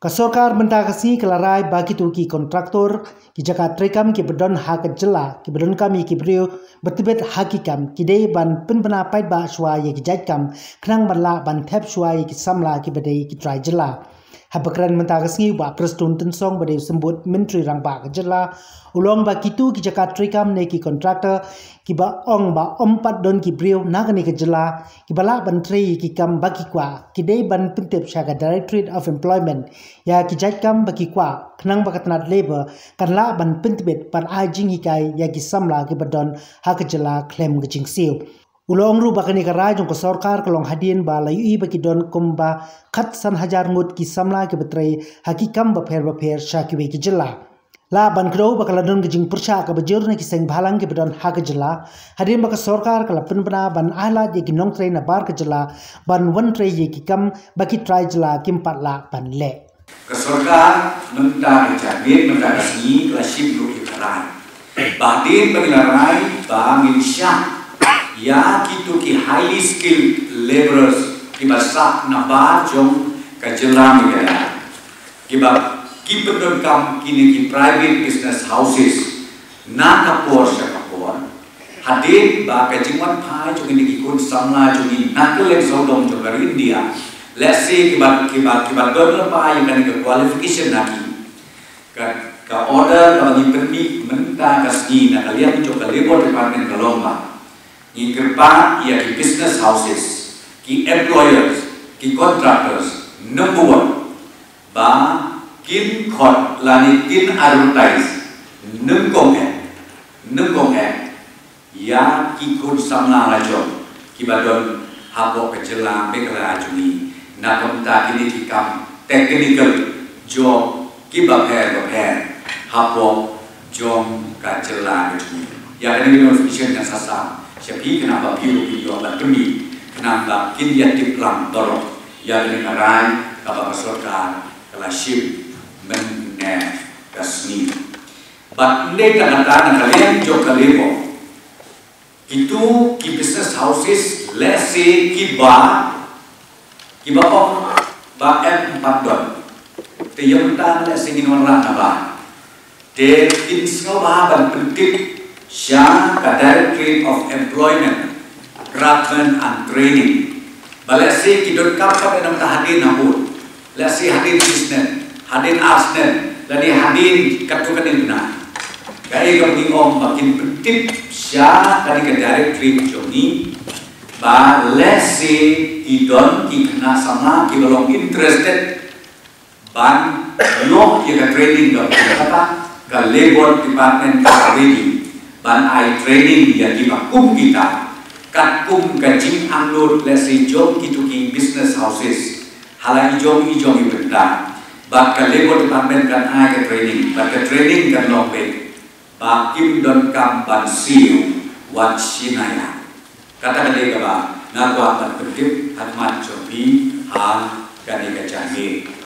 Kasorkar mentah kasi kelarai bagi turki kontraktor ki jaka trekam ki bedon hak jela ki bedon kami ki brio bertibet hakikam ki dei ban penbena pait ba ye ki jaitkam kenang banla ban thep ye ki samla ki bedei ki trai jela Habakran mentah kasi ba prestun tensong bedei sembut menteri rang ba jela ulong ba kitu ki jaka trekam ne ki kontraktor ki ba ong ba ompat don ki brio nagani ke jela ki bala ban tri ki kam bagi kwa ki dei ban pentep shaga directorate of employment. Ya ki jat kam bagi kwa kenang ba katnat labor kan la ban pentebet par ajing hikai ya ki samla ki badon ha ke jela claim ke jing siu Ulong ru bakani ka rajong ko sarkar kalong hadin ba la yu baki don kumba khat san hajar ngut ki samla ki betrai hakikam ba pher ba pher sha ki ki jela. La ban kro ba kala don gijing persha ka ba jorne ki seng bhalang ki badon ha ka jela. Hadin ba ka sarkar kala pin bana ban ala de ki nong train na bar ka jela. Ban wan tre ye ki kam ba ki try jela kim pat la ban le. Ka sarkar menta ka jage menta ka si la ship ru ki karai ba din ba ki rai ba min sha ya ki tu ki highly skilled laborers. Ki ba sa na ba jong ka jela mi ga ki ba kipedon kam kini ki private business houses. Na kapor sa kapor hadin ba ka jingwan phai chu kini ki kun samla chu ni na so dom chu gar india? Let's say ki ba ki ba ki ba don pa yang kan ke qualification na ki ka ka order ka ni permi menta ka na kalian chu ka labor department ka lomba ki contractors number one. Ba kin khot là ni kin arutais nung kong e nung kong e ya ki kun samla la jo ki badon habo ke jela me kala ajuni na kom ta kini ki kam technical jo ki ba phe ba phe habo jom ka jela ajuni ya kini no vision na sasa shapi kana ba piu ki yo la tumi kana ba kin ya tip lam doro ya kini karai ka ba sarkar kala ship menne kasni but ne kana ta na kalian jo kalebo itu ki business houses let's say ki ba ki ba ok ba em empat don te yang ta let's say ni orang na ba te in snow ba ban pentit sha ka directorate of employment craftsman and training. But let's say kap kap enam ta hadin namun let's say hadin business hadin Arsenal dan hadin kartu kanin na kaya kami om makin penting siya tadi ke directory Johnny ba lesi idon ki kena sama ki belum interested. Ban no ya ke training ke kata ke labor department ke ready ban ai training ya di bakum kita. Kat kum anglur lesi job kitu ki business houses. Halai jom i jom i benda. Bak ka labor department kan ai ka training. Bak ka training kan long pe bak kim don kam ban siu wat sinaya. Kata kata ka ba na kwa ban perkip hatmat chopi ha kani ka